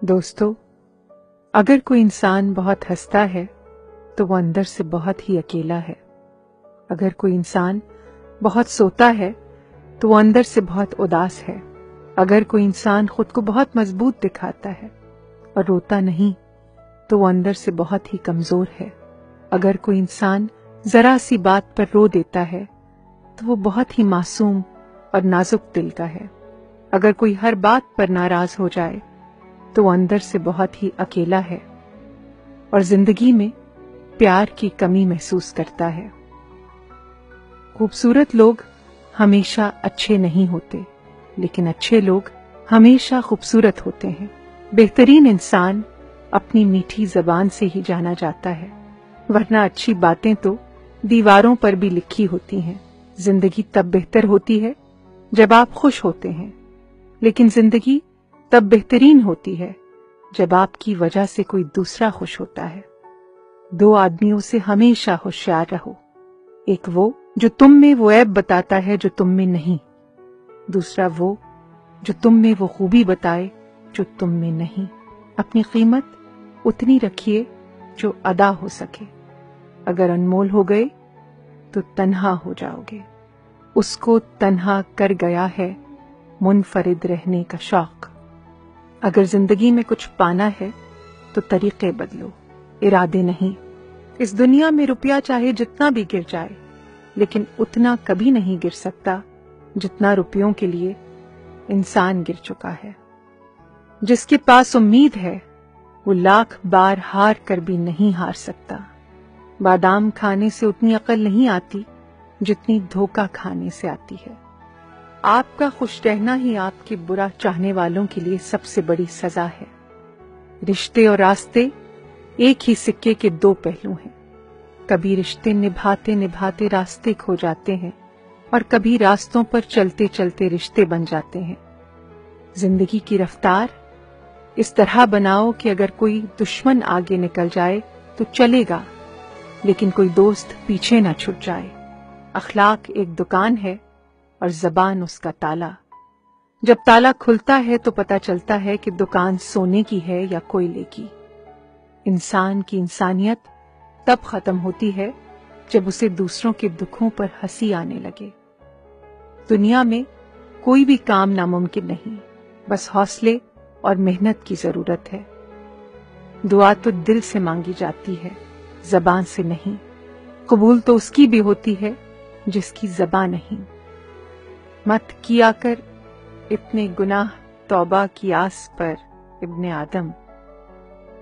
دوستو، اگر کوئی انسان بہت ہنستا ہے، تو وہ اندر سے بہت ہی اکیلا ہے۔ اگر کوئی انسان بہت سوتا ہے، تو وہ اندر سے بہت اداس ہے۔ اگر کوئی انسان خود کو بہت مضبوط دکھاتا ہے اور روتا نہیں، تو وہ اندر سے بہت ہی کمزور ہے۔ اگر کوئی انسان ذرا سی بات پر رو دیتا ہے، تو وہ بہت ہی معصوم اور نازک دل کا ہے۔ اگر کوئی ہر بات پر ناراض ہو جائے تو وہ اندر سے بہت ہی اکیلا ہے اور زندگی میں پیار کی کمی محسوس کرتا ہے۔ خوبصورت لوگ ہمیشہ اچھے نہیں ہوتے، لیکن اچھے لوگ ہمیشہ خوبصورت ہوتے ہیں۔ بہترین انسان اپنی میٹھی زبان سے ہی جانا جاتا ہے، ورنہ اچھی باتیں تو دیواروں پر بھی لکھی ہوتی ہیں۔ زندگی تب بہتر ہوتی ہے جب آپ خوش ہوتے ہیں، لیکن زندگی تب بہترین ہوتی ہے جب آپ کی وجہ سے کوئی دوسرا خوش ہوتا ہے۔ دو آدمیوں سے ہمیشہ ہوشیار رہو۔ ایک وہ جو تم میں وہ عیب بتاتا ہے جو تم میں نہیں۔ دوسرا وہ جو تم میں وہ خوبی بتائے جو تم میں نہیں۔ اپنی قیمت اتنی رکھیے جو ادا ہو سکے۔ اگر انمول ہو گئے تو تنہا ہو جاؤ گے۔ اس کو تنہا کر گیا ہے منفرد رہنے کا شوق۔ اگر زندگی میں کچھ پانا ہے تو طریقے بدلو، ارادے نہیں۔ اس دنیا میں روپیہ چاہے جتنا بھی گر جائے، لیکن اتنا کبھی نہیں گر سکتا جتنا روپیوں کے لیے انسان گر چکا ہے۔ جس کے پاس امید ہے، وہ لاکھ بار ہار کر بھی نہیں ہار سکتا۔ بادام کھانے سے اتنی عقل نہیں آتی جتنی دھوکہ کھانے سے آتی ہے۔ آپ کا خوش رہنا ہی آپ کے برا چاہنے والوں کے لیے سب سے بڑی سزا ہے۔ رشتے اور راستے ایک ہی سکے کے دو پہلو ہیں۔ کبھی رشتے نبھاتے نبھاتے راستے کھو جاتے ہیں اور کبھی راستوں پر چلتے چلتے رشتے بن جاتے ہیں۔ زندگی کی رفتار اس طرح بناؤ کہ اگر کوئی دشمن آگے نکل جائے تو چلے گا، لیکن کوئی دوست پیچھے نہ چھٹ جائے۔ اخلاق ایک دکان ہے۔ اور زبان اس کا تالا۔ جب تالا کھلتا ہے تو پتا چلتا ہے کہ دکان سونے کی ہے یا کوئلے کی انسان کی انسانیت تب ختم ہوتی ہے جب اسے دوسروں کے دکھوں پر ہنسی آنے لگے۔ دنیا میں کوئی بھی کام ناممکن نہیں، بس حوصلے اور محنت کی ضرورت ہے۔ دعا تو دل سے مانگی جاتی ہے، زبان سے نہیں۔ قبول تو اس کی بھی ہوتی ہے جس کی زبان نہیں۔ مت کیا کر اتنے گناہ توبہ کی آس پر ابن آدم۔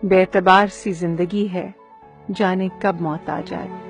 بے اعتبار سی زندگی ہے، جانے کب موت آ جائے۔